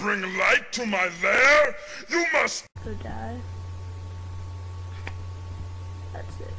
bring light to my lair, you must Go die. That's it.